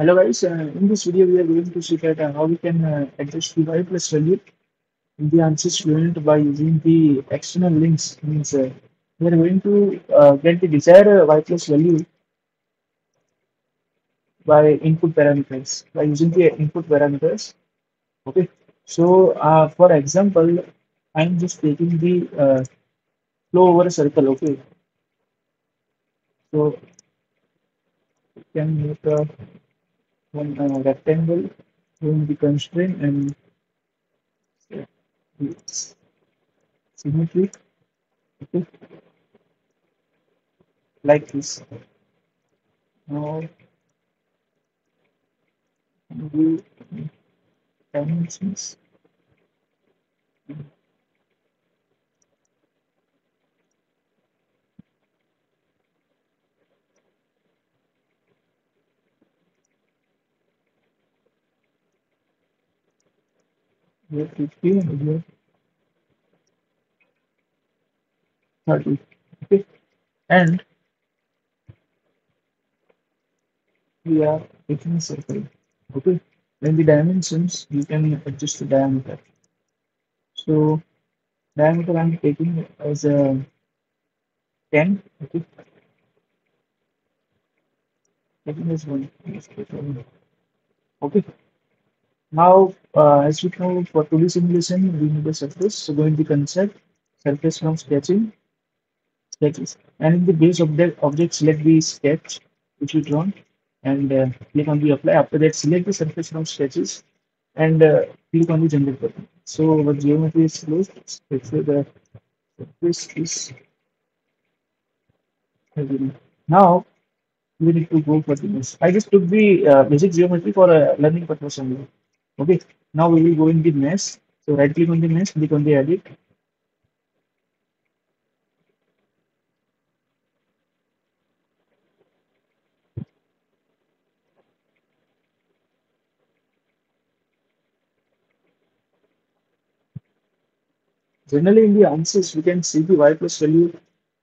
Hello guys, uh, in this video we are going to see that uh, how we can uh, adjust the y plus value in the ANSYS Fluent by using the external links. Means uh, we are going to uh, get the desired uh, y plus value by input parameters by using the input parameters. Okay, so for example, I am just taking the flow over a circle. Okay, so can make a one uh, rectangle in the constraint and uh, it's symmetry okay, like this. Now the dimensions here 50 and here 30 okay and we are taking a circle. Okay. Then the dimensions you can adjust the diameter. So diameter i'm taking as a 10 okay. Taking as one. Okay now uh, as we know for 2d simulation we need a surface so going to concept surface from sketching sketches and in the base of object object select the sketch which you drawn and uh, click on the apply. After that, select the surface from sketches and uh, click on the generate button. So our geometry is closed. Let's say the surface is now we need to go for the mesh. I just took the uh, basic geometry for uh, learning purpose only. Okay. Now we will go in the mesh. So right click on the mesh, click on the edit. Generally, in the ANSYS we can see the y plus value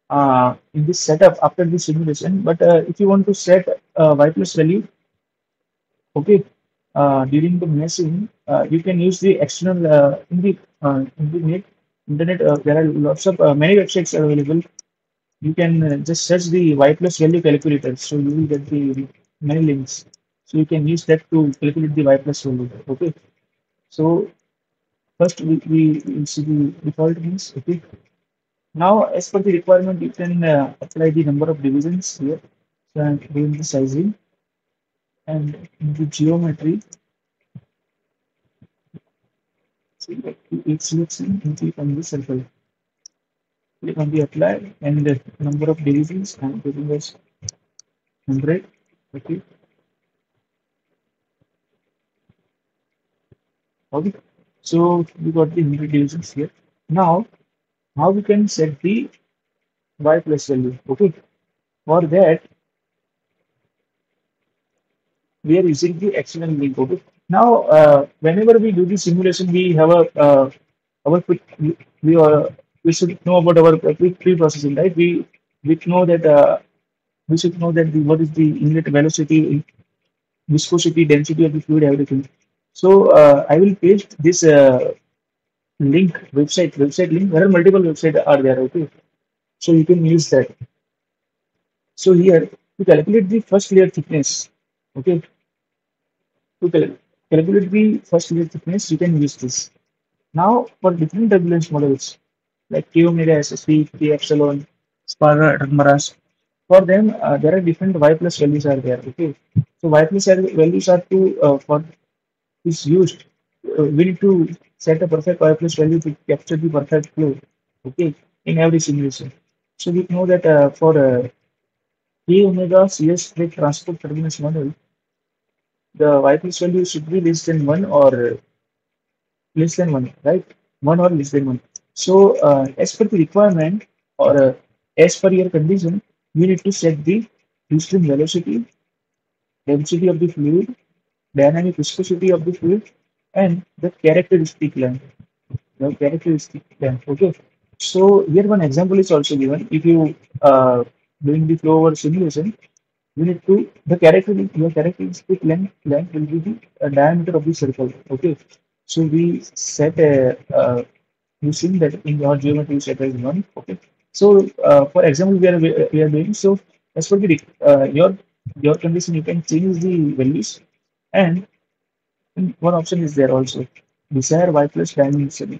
uh, in this setup after the simulation. But uh, if you want to set uh, y plus value, okay, during the meshing, uh, you can use the external uh, in the uh, in the net, internet. Uh, there are lots of uh, many websites available. You can uh, just search the y plus value calculator, so you will get the many links. So you can use that to calculate the y plus value. Okay, so First, we, we will see the default means. Okay. Now, as per the requirement, you can uh, apply the number of divisions here. So I'm doing the sizing and in the geometry. So it selects in click on the circle. Click on the apply and the number of divisions. I'm giving as 100. Okay. Okay. So we got the unit divisions here. Now, how we can set the y plus value? Okay. For that, we are using the external link. Okay. Now, uh, whenever we do the simulation, we have a uh, our quick we we, uh, we should know about our quick pre-processing, right? We we know that uh, we should know that the, what is the inlet velocity, viscosity, density of the fluid, everything. So uh, I will paste this uh, link website website link. There are multiple websites are there. Okay, so you can use that. So here to calculate the first layer thickness. Okay, to cal calculate the first layer thickness, you can use this. Now for different turbulence models like K omega SST, K epsilon, Spalart-Allmaras, for them uh, there are different y plus values are there. Okay, so y plus values are to uh, for is used, uh, we need to set a perfect y plus value to capture the perfect flow, okay, in every simulation. So we know that uh, for uh, k omega SST transport turbulence model, the y plus value should be less than 1 or less than 1, right? 1 or less than 1. So uh, as per the requirement or uh, as per your condition, you need to set the Houston velocity, density of the fluid, dynamic viscosity of the fluid and the characteristic length. The characteristic length. Okay. So here one example is also given. If you uh, doing the flow over simulation, you need to the character your characteristic length length will be the uh, diameter of the circle. Okay, so we set a uh, that in your geometry set as one. Okay, so uh, for example we are we are doing so as for the uh, your your condition you can change the values. And one option is there also desired y plus dimension.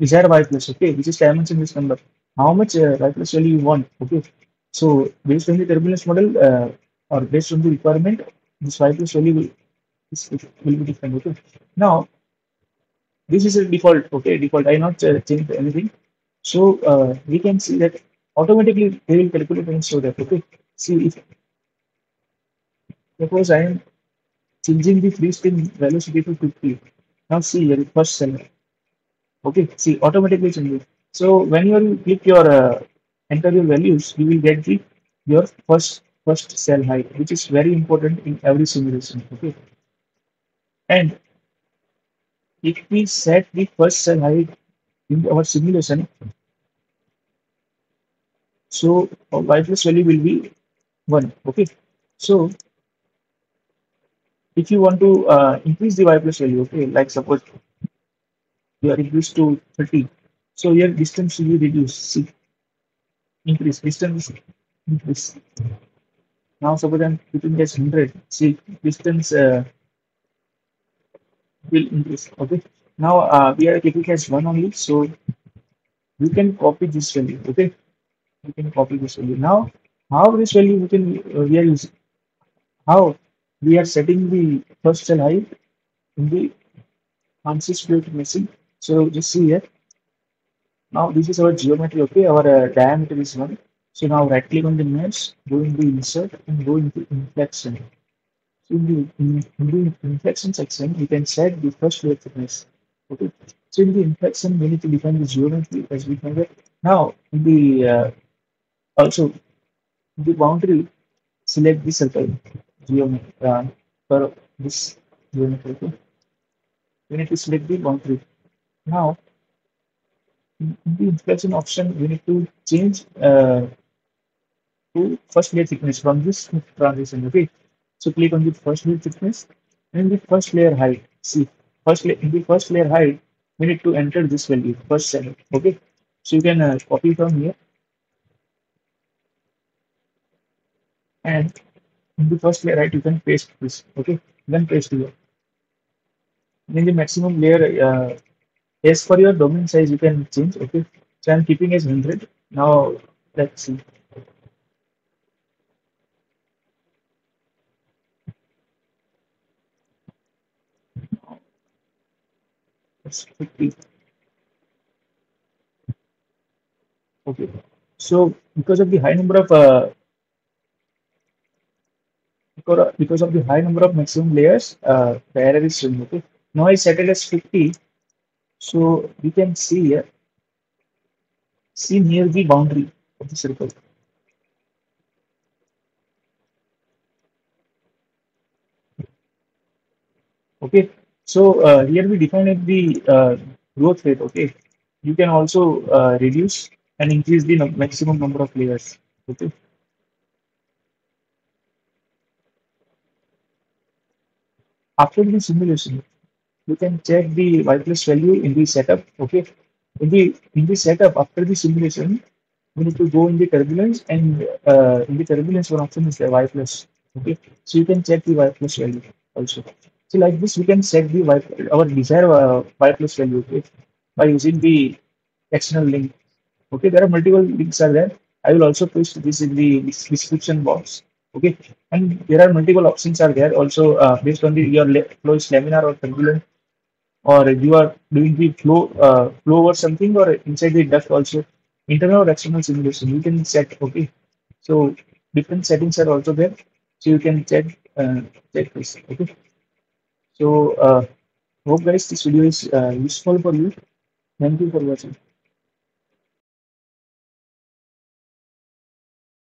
Desired y plus okay? Which is dimension this number. How much uh, y plus value you want okay so based on the turbulence model uh, or based on the requirement this plus value will, is, will be different okay? Now this is a default okay? Default i not uh, changed anything. So uh, we can see that automatically they will calculate and show that okay? See if suppose i am changing the free stream velocity to 50 now see here first cell okay see automatically changing. So when you click your uh, enter your values. You will get the your first first cell height which is very important in every simulation okay? And if we set the first cell height in our simulation so our y plus value will be 1 okay? So if you want to uh, increase the y plus value okay like suppose you are increased to 30 so your distance will be reduced see increase distance increase. Now suppose i'm keeping as 100 see distance uh, will increase okay? Now uh, we are keeping as one only so you can copy this value okay? You can copy this value. Now how this value we can uh, we are using how we are setting the first cell height in the ANSYS split machine. So just see here now this is our geometry okay? Our uh, diameter is one. So now right click on the mesh go into insert and go into inflection. So in the, in, in the inflection section we can set the first layer thickness okay? So in the inflection we need to define the geometry as we have it. Now in the uh, also in the boundary select the circle geometry uh, for this geometry okay? We need to select the boundary. Now the inflection option we need to change uh, to first layer thickness from this transition okay so click on the first layer thickness. And the first layer height see first in the first layer height we need to enter this value first cell okay? So you can uh, copy from here. And in the first layer right you can paste this okay? Then paste here. Then the maximum layer uh, as for your domain size you can change okay? So i'm keeping as 100 now let's see. It's 50 okay. So because of the high number of uh, because of the high number of maximum layers uh, the error is okay? Now i set it as 50 so we can see here see near the boundary of the circle. Okay so uh, here we define the uh, growth rate okay? You can also uh, reduce and increase the maximum number of layers okay? After the simulation you can check the plus value in the setup okay? In the in the setup after the simulation we need to go in the turbulence and uh, in the turbulence one option is the plus okay? So you can check the plus value also. So like this we can set the our desired uh, plus value okay? By using the external link okay? There are multiple links are there. I will also paste this in the description box okay? And there are multiple options are there also uh, based on the your flow is laminar or turbulent or you are doing the flow uh, flow or something or inside the duct also internal or external simulation you can set okay? So different settings are also there. So you can check uh, check this okay? So uh, hope guys this video is uh, useful for you. Thank you for watching